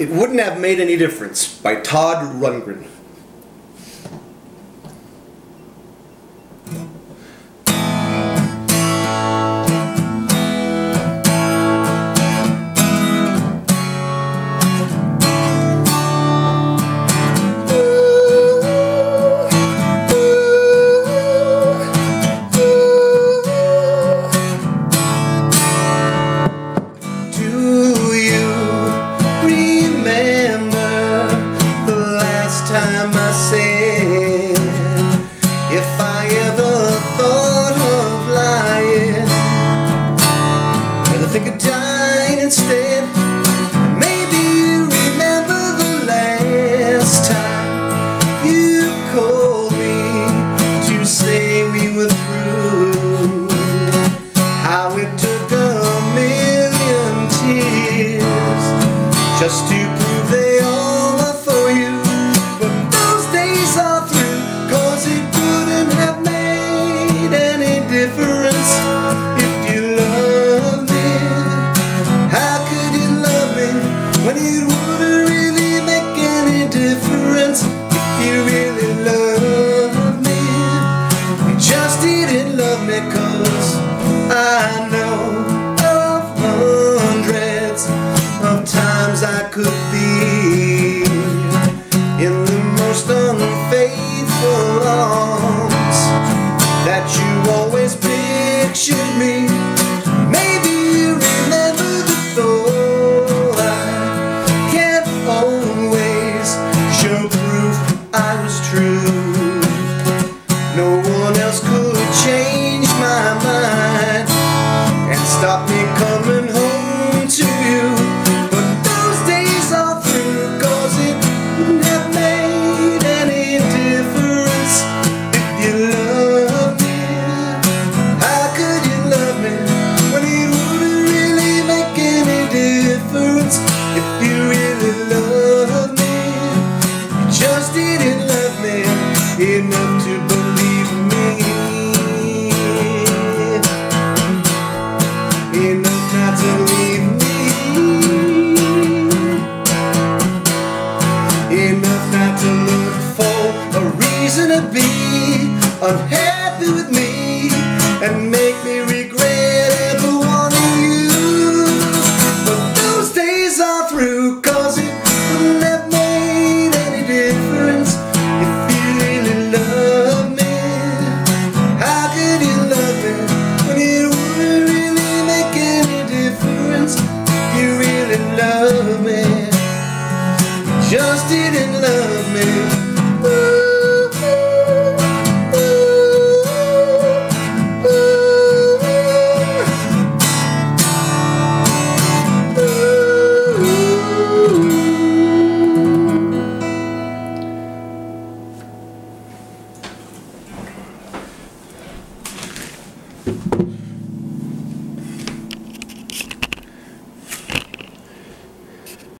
It Wouldn't Have Made Any Difference by Todd Rundgren. just to prove they all are for you. But those days are through, cause it couldn't have made any difference if you loved me. How could you love me when it wouldn't really make any difference if you really loved me? You just didn't love me cause I could be unhappy with me and make me